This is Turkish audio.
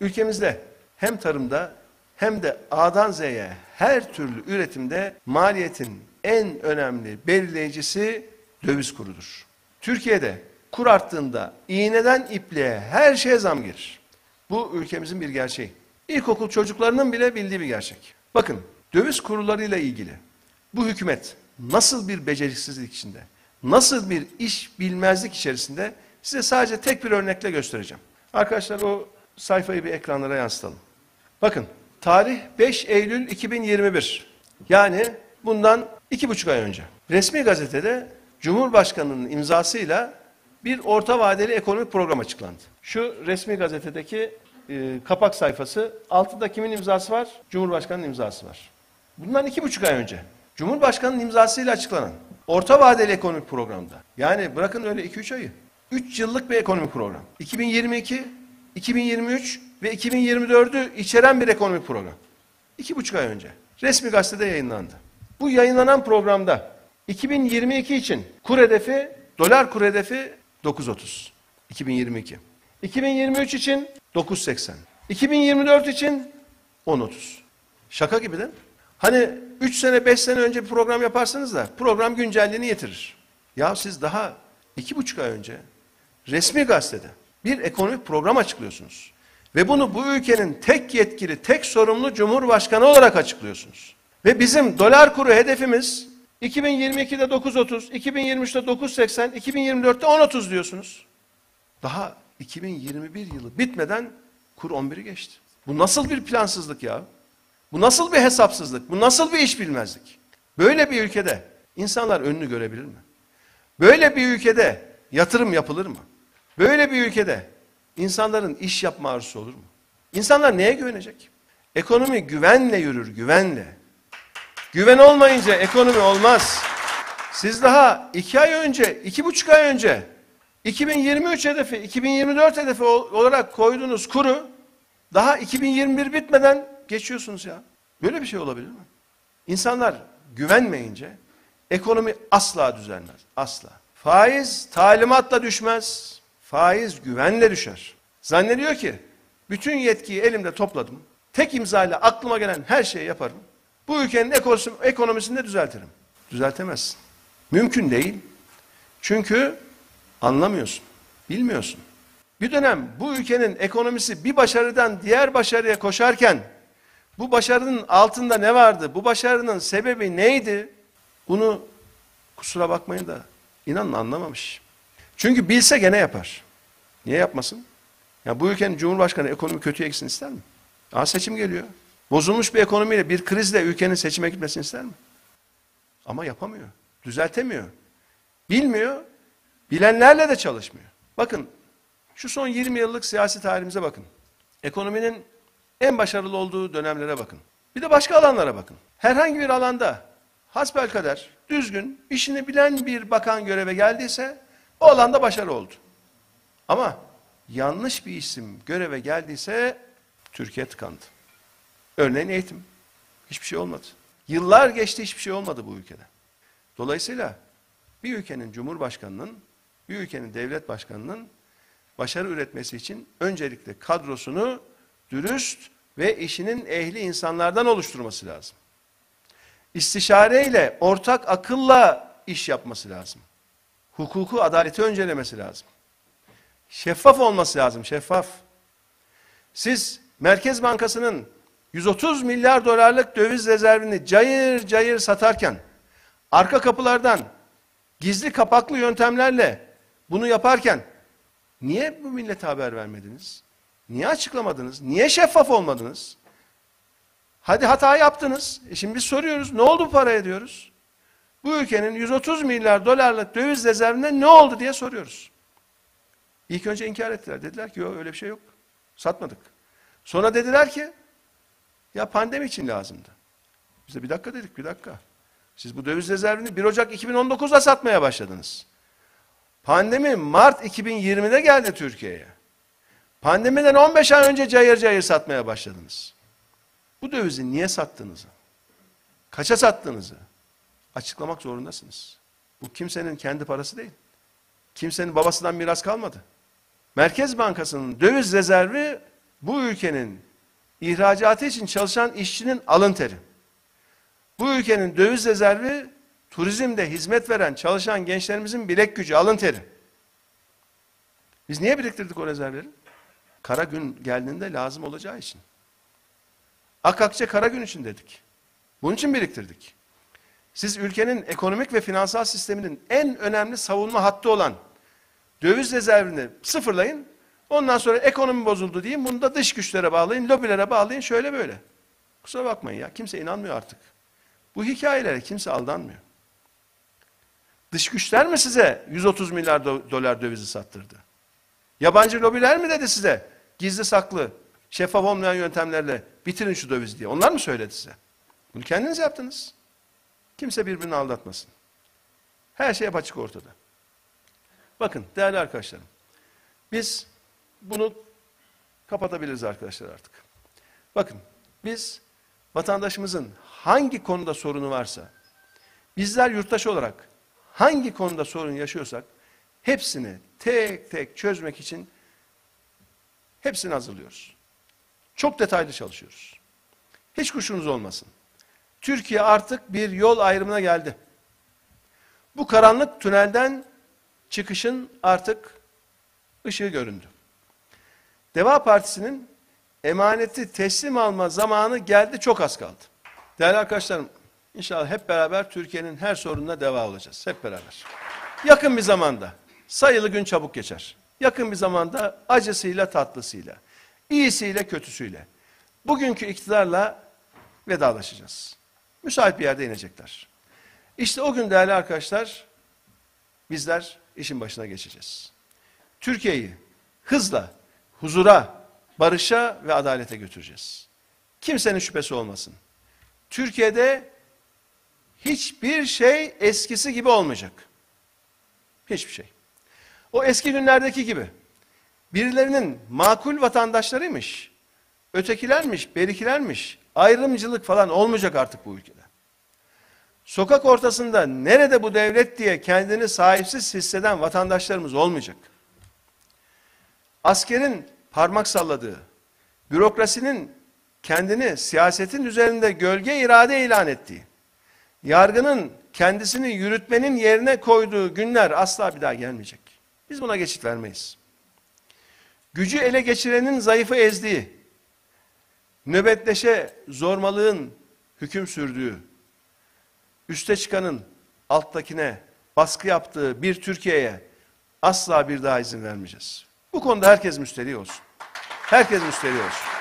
Ülkemizde hem tarımda hem de A'dan Z'ye her türlü üretimde maliyetin en önemli belirleyicisi döviz kurudur. Türkiye'de kur arttığında iğneden ipliğe her şeye zam gelir. Bu ülkemizin bir gerçeği. İlkokul çocuklarının bile bildiği bir gerçek. Bakın döviz kurullarıyla ilgili bu hükümet nasıl bir beceriksizlik içinde, nasıl bir iş bilmezlik içerisinde size sadece tek bir örnekle göstereceğim. Arkadaşlar o sayfayı bir ekranlara yansıtalım. Bakın tarih 5 Eylül 2021. Yani bundan iki buçuk ay önce. Resmi gazetede Cumhurbaşkanı'nın imzasıyla bir orta vadeli ekonomik program açıklandı. Şu resmi gazetedeki e, kapak sayfası altında kimin imzası var? Cumhurbaşkanı'nın imzası var. Bundan iki buçuk ay önce Cumhurbaşkanı'nın imzasıyla açıklanan orta vadeli ekonomik programda yani bırakın öyle iki üç ayı 3 yıllık bir ekonomik program. 2022, 2023 ve 2024'ü içeren bir ekonomik program. İki buçuk ay önce resmi gazetede yayınlandı. Bu yayınlanan programda 2022 için kur hedefi, dolar kur hedefi 9.30. 2022. 2023 için 9.80. 2024 için 10.30. Şaka gibi değil mi? Hani 3 sene 5 sene önce bir program yaparsınız da program güncelliğini getirir. Ya siz daha iki buçuk ay önce resmi gazetede bir ekonomik program açıklıyorsunuz. Ve bunu bu ülkenin tek yetkili, tek sorumlu Cumhurbaşkanı olarak açıklıyorsunuz. Ve bizim dolar kuru hedefimiz 2022'de 9.30, 2023'te 9.80, 2024'te 10.30 diyorsunuz. Daha 2021 yılı bitmeden kur 11'i geçti. Bu nasıl bir plansızlık ya? Bu nasıl bir hesapsızlık? Bu nasıl bir iş bilmezlik? Böyle bir ülkede insanlar önünü görebilir mi? Böyle bir ülkede yatırım yapılır mı? Böyle bir ülkede insanların iş yapma arzusu olur mu? İnsanlar neye güvenecek? Ekonomi güvenle yürür, güvenle. Güven olmayınca ekonomi olmaz. Siz daha iki ay önce, iki buçuk ay önce 2023 hedefi, 2024 hedefi olarak koyduğunuz kuru daha 2021 bitmeden geçiyorsunuz ya. Böyle bir şey olabilir mi? İnsanlar güvenmeyince ekonomi asla düzelmez. Asla. Faiz talimatla düşmez. Faiz güvenle düşer. Zannediyor ki bütün yetkiyi elimde topladım. Tek imzayla aklıma gelen her şeyi yaparım. Bu ülkenin ekonomisini de düzeltirim. Düzeltemezsin. Mümkün değil. Çünkü anlamıyorsun. Bilmiyorsun. Bir dönem bu ülkenin ekonomisi bir başarıdan diğer başarıya koşarken bu başarının altında ne vardı? Bu başarının sebebi neydi? Bunu kusura bakmayın da inanın anlamamış. Çünkü bilse gene yapar. Niye yapmasın? Ya bu ülkenin Cumhurbaşkanı ekonomi kötüye gitsin ister mi? Aa seçim geliyor. Bozulmuş bir ekonomiyle, bir krizle ülkenin seçime gitmesini ister mi? Ama yapamıyor. Düzeltemiyor. Bilmiyor. Bilenlerle de çalışmıyor. Bakın şu son 20 yıllık siyasi tarihimize bakın. Ekonominin en başarılı olduğu dönemlere bakın. Bir de başka alanlara bakın. Herhangi bir alanda hasbelkader düzgün işini bilen bir bakan göreve geldiyse o alanda başarı oldu. Ama yanlış bir isim göreve geldiyse Türkiye tıkandı. Örneğin eğitim. Hiçbir şey olmadı. Yıllar geçti hiçbir şey olmadı bu ülkede. Dolayısıyla bir ülkenin cumhurbaşkanının, bir ülkenin devlet başkanının başarı üretmesi için öncelikle kadrosunu dürüst ve işinin ehli insanlardan oluşturması lazım. İstişareyle, ortak akılla iş yapması lazım. Hukuku, adaleti öncelemesi lazım. Şeffaf olması lazım, şeffaf. Siz Merkez Bankası'nın 130 milyar dolarlık döviz rezervini cayır cayır satarken, arka kapılardan gizli kapaklı yöntemlerle bunu yaparken, niye bu millete haber vermediniz? Niye açıklamadınız? Niye şeffaf olmadınız? Hadi hata yaptınız. E şimdi biz soruyoruz. Ne oldu bu paraya diyoruz. Bu ülkenin 130 milyar dolarlık döviz rezervinden ne oldu diye soruyoruz. İlk önce inkar ettiler. Dediler ki yok öyle bir şey yok. Satmadık. Sonra dediler ki ya pandemi için lazımdı. Biz de bir dakika dedik bir dakika. Siz bu döviz rezervini 1 Ocak 2019'da satmaya başladınız. Pandemi Mart 2020'de geldi Türkiye'ye. Pandemiden 15 ay önce cayır cayır satmaya başladınız. Bu dövizi niye sattığınızı, kaça sattığınızı açıklamak zorundasınız. Bu kimsenin kendi parası değil. Kimsenin babasından miras kalmadı. Merkez Bankası'nın döviz rezervi bu ülkenin ihracatı için çalışan işçinin alın teri. Bu ülkenin döviz rezervi turizmde hizmet veren çalışan gençlerimizin bilek gücü, alın teri. Biz niye biriktirdik o rezervleri? Kara gün geldiğinde lazım olacağı için. Akakçe kara gün için dedik. Bunun için biriktirdik. Siz ülkenin ekonomik ve finansal sisteminin en önemli savunma hattı olan döviz rezervini sıfırlayın. Ondan sonra ekonomi bozuldu diyeyim. Bunu da dış güçlere bağlayın, lobilere bağlayın şöyle böyle. Kusura bakmayın ya kimse inanmıyor artık. Bu hikayelere kimse aldanmıyor. Dış güçler mi size 130 milyar do dolar dövizi sattırdı? Yabancı lobiler mi dedi size? Gizli saklı, şeffaf olmayan yöntemlerle bitirin şu döviz diye. Onlar mı söyledi size? Bunu kendiniz yaptınız. Kimse birbirini aldatmasın. Her şey açık ortada. Bakın değerli arkadaşlarım. Biz bunu kapatabiliriz arkadaşlar artık. Bakın biz vatandaşımızın hangi konuda sorunu varsa bizler yurttaş olarak hangi konuda sorun yaşıyorsak hepsini tek tek çözmek için hepsini hazırlıyoruz. Çok detaylı çalışıyoruz. Hiç kuşunuz olmasın. Türkiye artık bir yol ayrımına geldi. Bu karanlık tünelden çıkışın artık ışığı göründü. Deva Partisi'nin emaneti teslim alma zamanı geldi çok az kaldı. Değerli arkadaşlarım inşallah hep beraber Türkiye'nin her sorununa deva olacağız. Hep beraber. Yakın bir zamanda sayılı gün çabuk geçer. Yakın bir zamanda acısıyla tatlısıyla, iyisiyle kötüsüyle. Bugünkü iktidarla vedalaşacağız. Müsait bir yerde inecekler. İşte o gün değerli arkadaşlar bizler işin başına geçeceğiz. Türkiye'yi hızla, huzura, barışa ve adalete götüreceğiz. Kimsenin şüphesi olmasın. Türkiye'de hiçbir şey eskisi gibi olmayacak. Hiçbir şey. O eski günlerdeki gibi birilerinin makul vatandaşlarıymış, ötekilermiş, berikilermiş, ayrımcılık falan olmayacak artık bu ülkede. Sokak ortasında nerede bu devlet diye kendini sahipsiz hisseden vatandaşlarımız olmayacak. Askerin parmak salladığı, bürokrasinin kendini siyasetin üzerinde gölge irade ilan ettiği, yargının kendisini yürütmenin yerine koyduğu günler asla bir daha gelmeyecek. Biz buna geçit vermeyiz. Gücü ele geçirenin zayıfı ezdiği, nöbetleşe zormalığın hüküm sürdüğü, üste çıkanın alttakine baskı yaptığı bir Türkiye'ye asla bir daha izin vermeyeceğiz. Bu konuda herkes müsteri olsun. Herkes müsteri olsun.